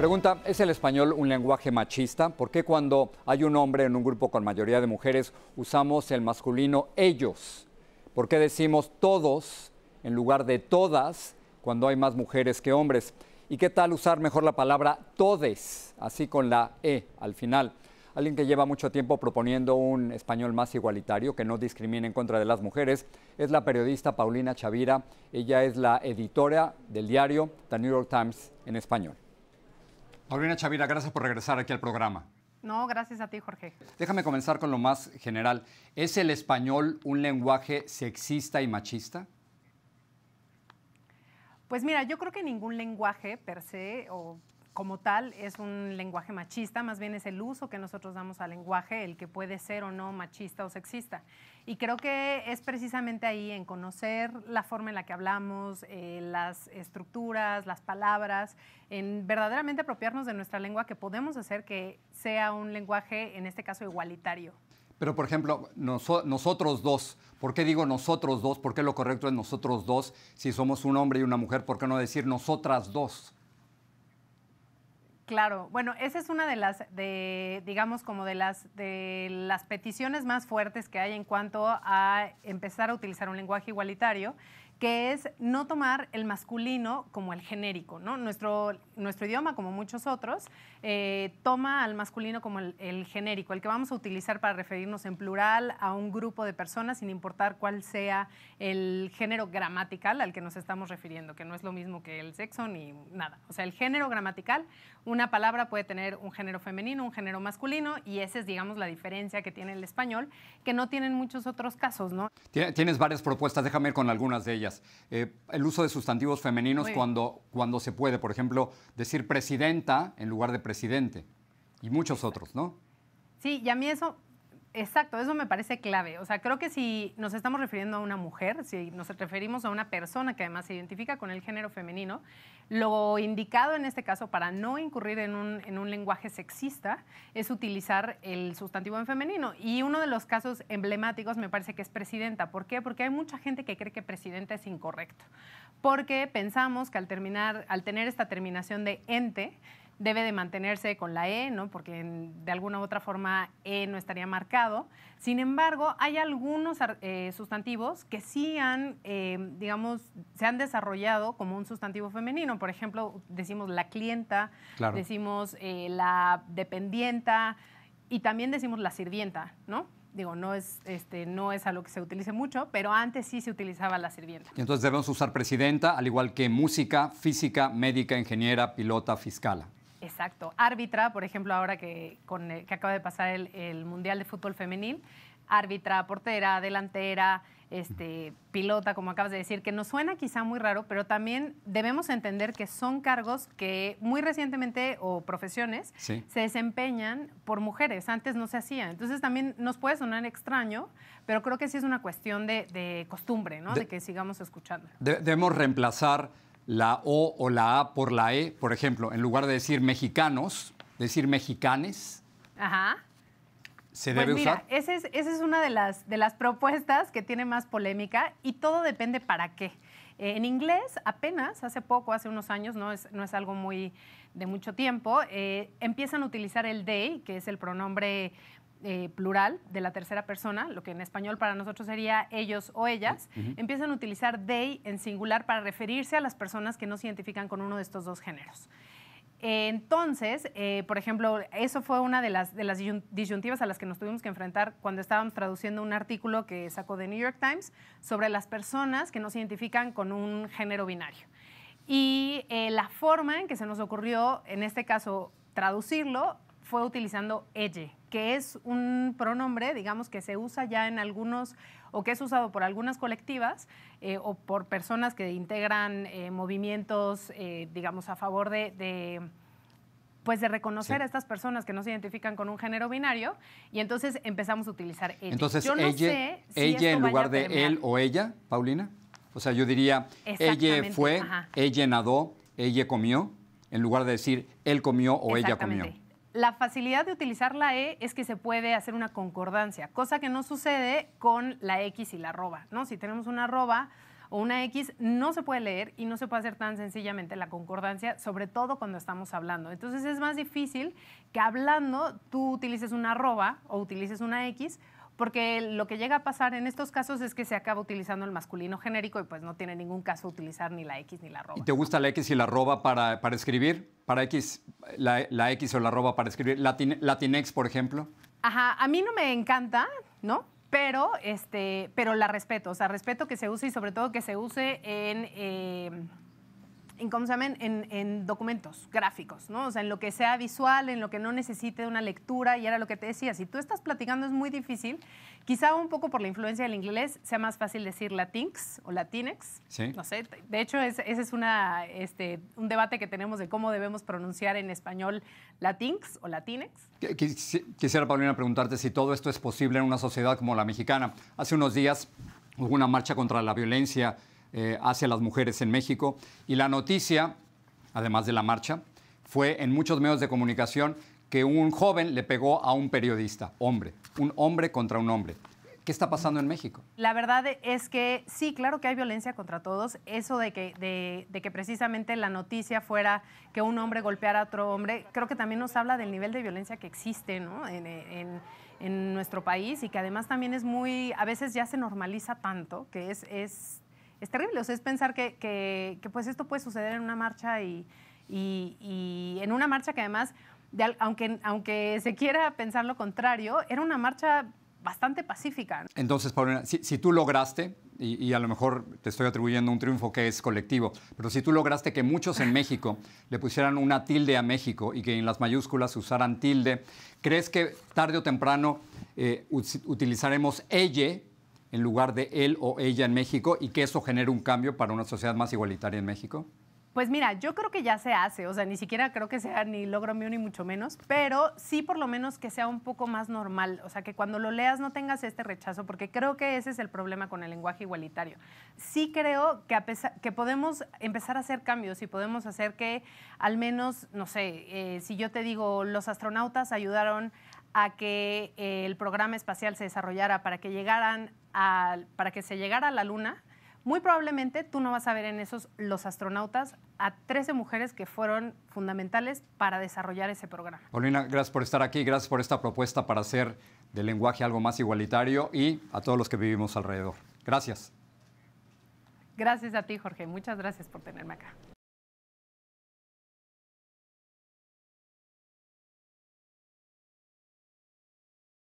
Pregunta, ¿es el español un lenguaje machista? ¿Por qué cuando hay un hombre en un grupo con mayoría de mujeres usamos el masculino ellos? ¿Por qué decimos todos en lugar de todas cuando hay más mujeres que hombres? ¿Y qué tal usar mejor la palabra todes, así con la E al final? Alguien que lleva mucho tiempo proponiendo un español más igualitario, que no discrimine en contra de las mujeres, es la periodista Paulina Chavira. Ella es la editora del diario The New York Times en español. Paulina Chavira, gracias por regresar aquí al programa. No, gracias a ti, Jorge. Déjame comenzar con lo más general. ¿Es el español un lenguaje sexista y machista? Pues mira, yo creo que ningún lenguaje per se o como tal es un lenguaje machista, más bien es el uso que nosotros damos al lenguaje el que puede ser o no machista o sexista. Y creo que es precisamente ahí en conocer la forma en la que hablamos, eh, las estructuras, las palabras, en verdaderamente apropiarnos de nuestra lengua que podemos hacer que sea un lenguaje, en este caso, igualitario. Pero, por ejemplo, nosotros dos, ¿por qué digo nosotros dos? ¿Por qué lo correcto es nosotros dos? Si somos un hombre y una mujer, ¿por qué no decir nosotras dos? Claro, bueno, esa es una de las, de, digamos, como de las, de las peticiones más fuertes que hay en cuanto a empezar a utilizar un lenguaje igualitario que es no tomar el masculino como el genérico. ¿no? Nuestro, nuestro idioma, como muchos otros, eh, toma al masculino como el, genérico, el que vamos a utilizar para referirnos en plural a un grupo de personas sin importar cuál sea el género gramatical al que nos estamos refiriendo, que no es lo mismo que el sexo ni nada. O sea, el género gramatical, una palabra puede tener un género femenino, un género masculino, y esa es, digamos, la diferencia que tiene el español, que no tienen muchos otros casos. ¿no? Tienes varias propuestas, déjame ir con algunas de ellas. Eh, el uso de sustantivos femeninos cuando, cuando se puede, por ejemplo, decir presidenta en lugar de presidente. Y muchos otros, ¿no? Sí, y a mí eso Exacto, eso me parece clave. O sea, creo que si nos estamos refiriendo a una mujer, si nos referimos a una persona que además se identifica con el género femenino, lo indicado en este caso para no incurrir en un, en un lenguaje sexista es utilizar el sustantivo en femenino. Y uno de los casos emblemáticos me parece que es presidenta. ¿Por qué? Porque hay mucha gente que cree que presidenta es incorrecto. Porque pensamos que al, terminar, al tener esta terminación de ente, debe de mantenerse con la E, ¿no? porque de alguna u otra forma E no estaría marcado. Sin embargo, hay algunos eh, sustantivos que sí han, eh, digamos, se han desarrollado como un sustantivo femenino. Por ejemplo, decimos la clienta, decimos eh, la dependienta y también decimos la sirvienta, ¿no? Digo, no es, este, no es algo que se utilice mucho, pero antes sí se utilizaba la sirvienta. Y entonces debemos usar presidenta, al igual que música, física, médica, ingeniera, pilota, fiscala. Exacto. Árbitra, por ejemplo, ahora que, con que acaba de pasar el, Mundial de Fútbol Femenil, árbitra, portera, delantera, este, pilota, como acabas de decir, que nos suena quizá muy raro, pero también debemos entender que son cargos que muy recientemente o profesiones se desempeñan por mujeres, antes no se hacía. Entonces también nos puede sonar extraño, pero creo que sí es una cuestión de, costumbre, ¿no? De, que sigamos escuchando. debemos reemplazar la O o la A por la E, por ejemplo, en lugar de decir mexicanos, decir mexicanes. Ajá. ¿Se pues debe mira, usar? Esa es, esa es una de las, de las propuestas que tiene más polémica y todo depende para qué. Eh, en inglés, apenas, hace poco, hace unos años, no es, no es algo muy de mucho tiempo, eh, empiezan a utilizar el they, que es el pronombre eh, plural de la tercera persona, lo que en español para nosotros sería ellos o ellas, empiezan a utilizar they en singular para referirse a las personas que no se identifican con uno de estos dos géneros. Entonces, eh, por ejemplo, eso fue una de las, de las disyuntivas a las que nos tuvimos que enfrentar cuando estábamos traduciendo un artículo que sacó de New York Times sobre las personas que no se identifican con un género binario. Y eh, la forma en que se nos ocurrió, en este caso, traducirlo fue utilizando elle, que es un pronombre, digamos, que se usa ya en algunos, o que es usado por algunas colectivas eh, o por personas que integran eh, movimientos, eh, digamos, a favor de, pues de reconocer a estas personas que no se identifican con un género binario y entonces empezamos a utilizar ella. Entonces, ella, ella en lugar de él o ella, Paulina. O sea, yo diría, ella fue, ella nadó, ella comió, en lugar de decir él comió o ella comió. La facilidad de utilizar la E es que se puede hacer una concordancia, cosa que no sucede con la X y la arroba, ¿no? Si tenemos una arroba o una X no se puede leer y no se puede hacer tan sencillamente la concordancia, sobre todo cuando estamos hablando. Entonces es más difícil que hablando tú utilices una arroba o utilices una X porque lo que llega a pasar en estos casos es que se acaba utilizando el masculino genérico y pues no tiene ningún caso utilizar ni la X ni la arroba. ¿Y te gusta la X y la arroba para, para escribir? ¿Para X, la, la, X o la arroba para escribir? Latinex, por ejemplo. Ajá, a mí no me encanta, ¿no? Pero, este, pero la respeto, o sea, respeto que se use y sobre todo que se use en... Eh, en, ¿cómo se llaman? En, documentos gráficos, ¿no? O sea, en lo que sea visual, en lo que no necesite una lectura, y era lo que te decía, si tú estás platicando es muy difícil, quizá un poco por la influencia del inglés sea más fácil decir latinx o latinex, sí. no sé, de hecho ese es una, este, un debate que tenemos de cómo debemos pronunciar en español latinx o latinex. Quisiera, Paulina, preguntarte si todo esto es posible en una sociedad como la mexicana. Hace unos días hubo una marcha contra la violencia eh, hacia las mujeres en México. Y la noticia, además de la marcha, fue en muchos medios de comunicación que un joven le pegó a un periodista, hombre, un hombre contra un hombre. ¿Qué está pasando en México? La verdad es que sí, claro que hay violencia contra todos. Eso de que, de, que precisamente la noticia fuera que un hombre golpeara a otro hombre, creo que también nos habla del nivel de violencia que existe en, en, nuestro país y que además también es muy, a veces ya se normaliza tanto que es, es es terrible. O sea, es pensar que, que, pues esto puede suceder en una marcha y, y, en una marcha que además, aunque, aunque se quiera pensar lo contrario, era una marcha bastante pacífica. Entonces, Paulina, si, tú lograste, y, y, a lo mejor te estoy atribuyendo un triunfo que es colectivo, pero si tú lograste que muchos en México le pusieran una tilde a México y que en las mayúsculas usaran tilde, ¿crees que tarde o temprano eh, utilizaremos ella en lugar de él o ella en México y que eso genere un cambio para una sociedad más igualitaria en México? Pues mira, yo creo que ya se hace, o sea, ni siquiera creo que sea ni logro mío ni mucho menos, pero sí por lo menos que sea un poco más normal, o sea, que cuando lo leas no tengas este rechazo, porque creo que ese es el problema con el lenguaje igualitario. Sí creo que, a pesar, que podemos empezar a hacer cambios y podemos hacer que al menos, no sé, eh, si yo te digo, los astronautas ayudaron a que eh, el programa espacial se desarrollara para que llegaran para que se llegara a la Luna, muy probablemente tú no vas a ver en esos los astronautas a 13 mujeres que fueron fundamentales para desarrollar ese programa. Paulina, gracias por estar aquí, gracias por esta propuesta para hacer del lenguaje algo más igualitario y a todos los que vivimos alrededor. Gracias. Gracias a ti, Jorge. Muchas gracias por tenerme acá.